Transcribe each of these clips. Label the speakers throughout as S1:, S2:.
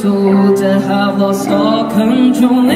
S1: fool to have lost all control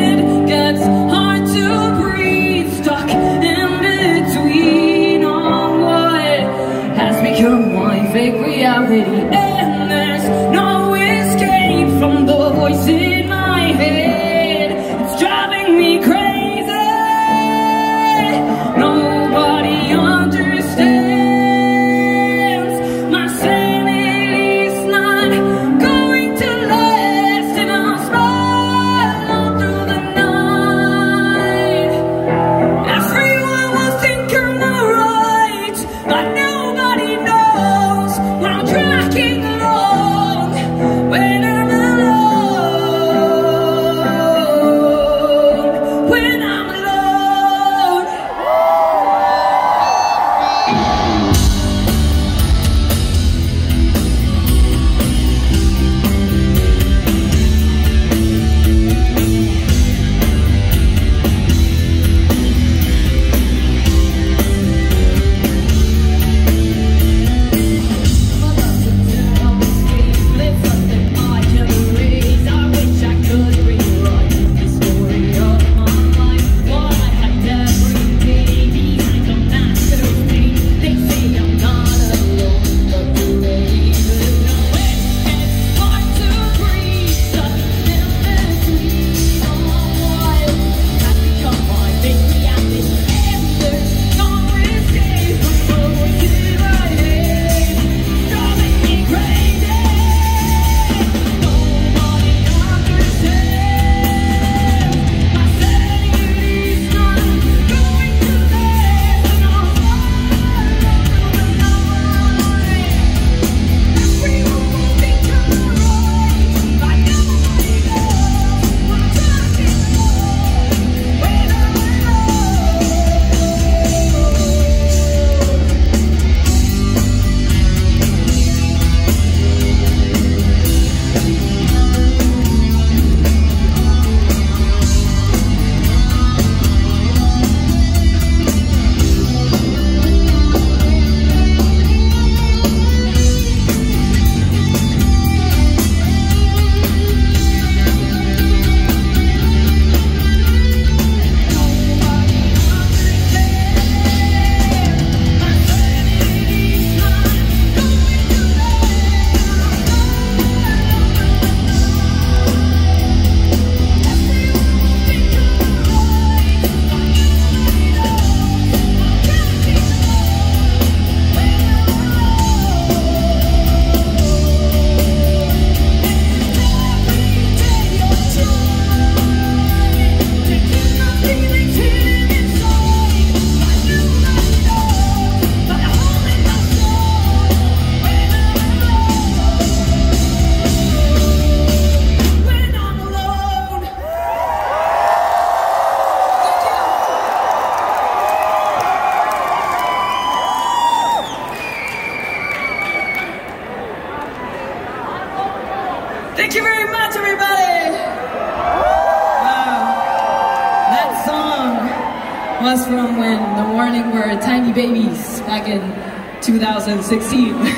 S1: Alright,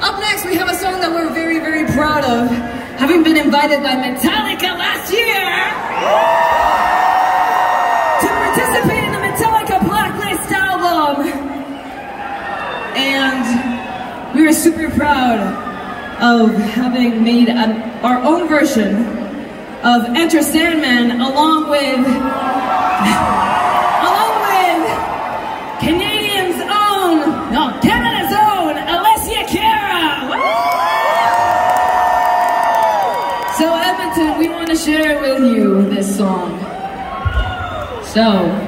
S1: up next we have a song that we're very, very proud of, having been invited by Metallica last year. To participate in the Metallica Blacklist album. And we were super proud of having made an, our own version of Enter Sandman along with So,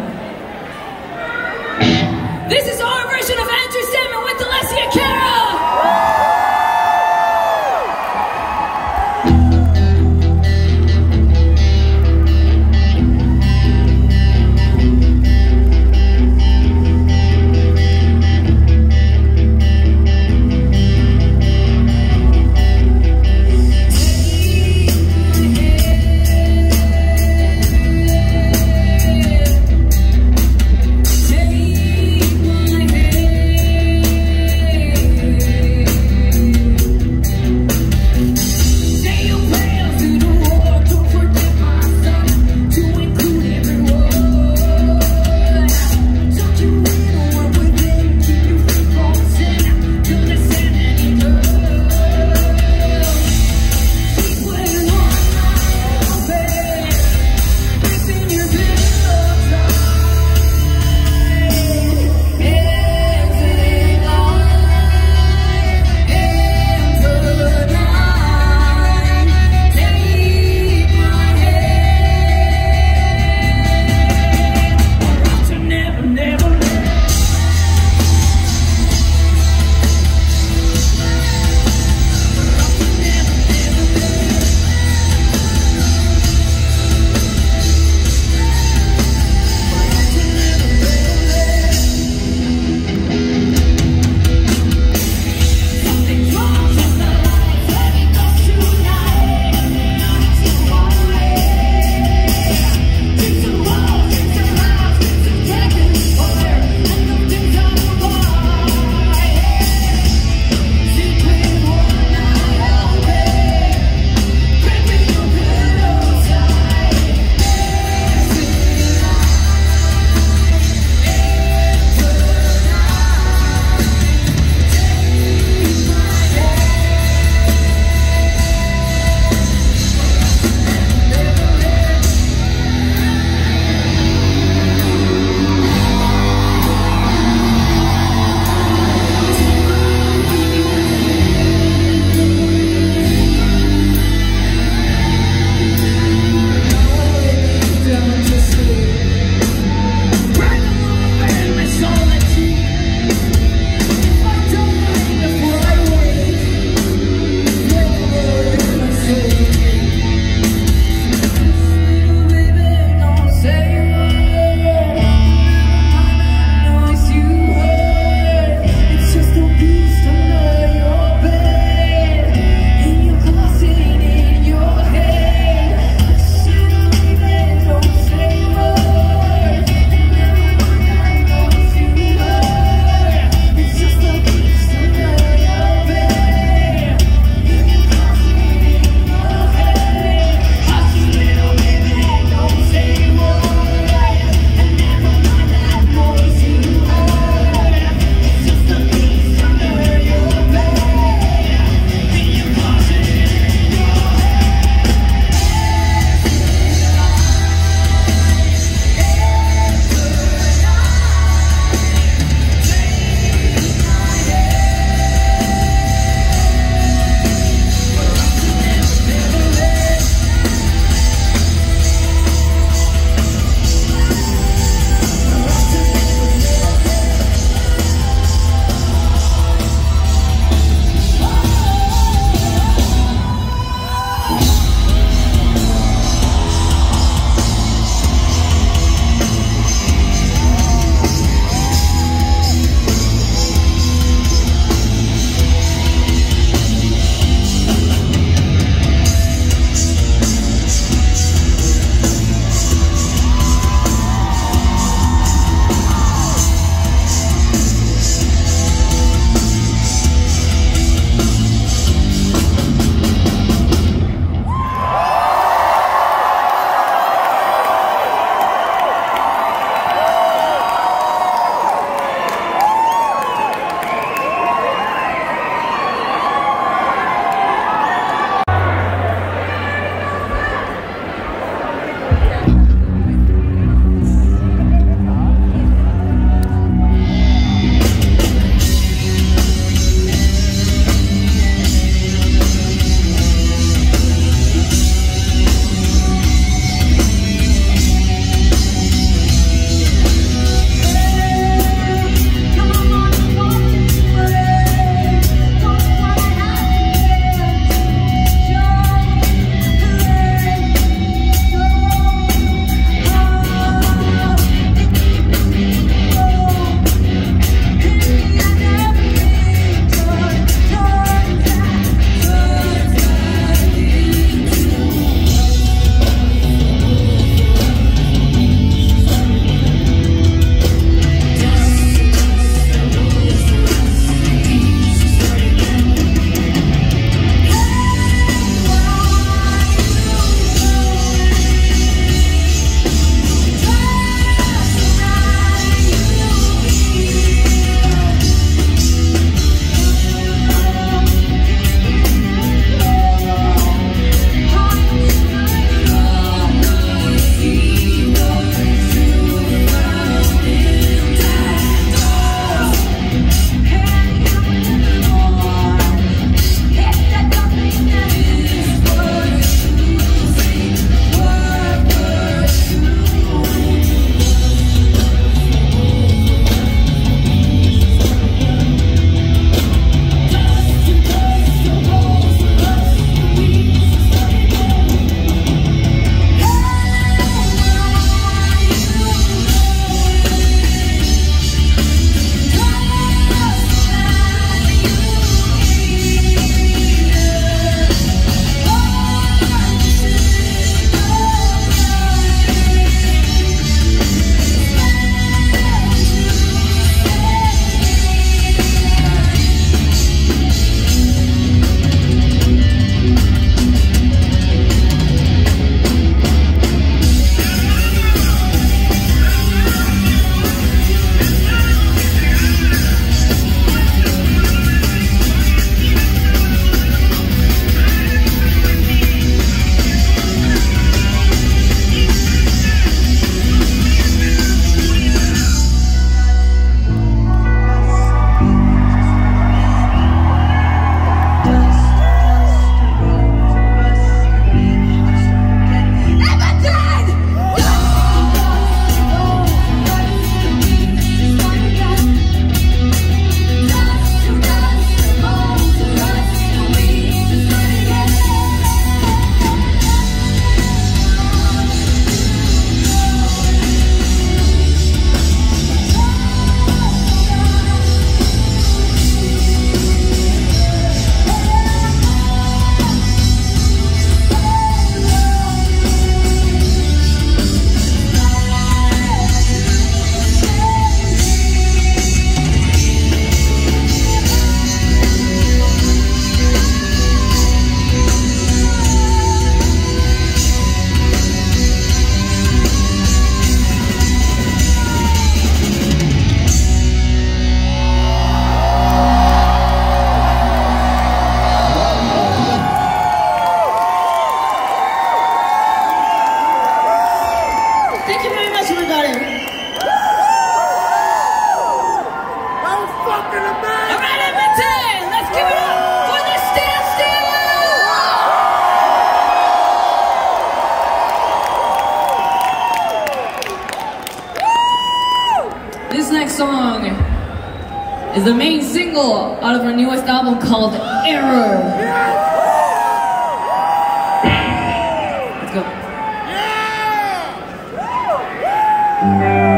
S1: You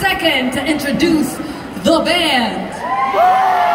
S1: second to introduce the band.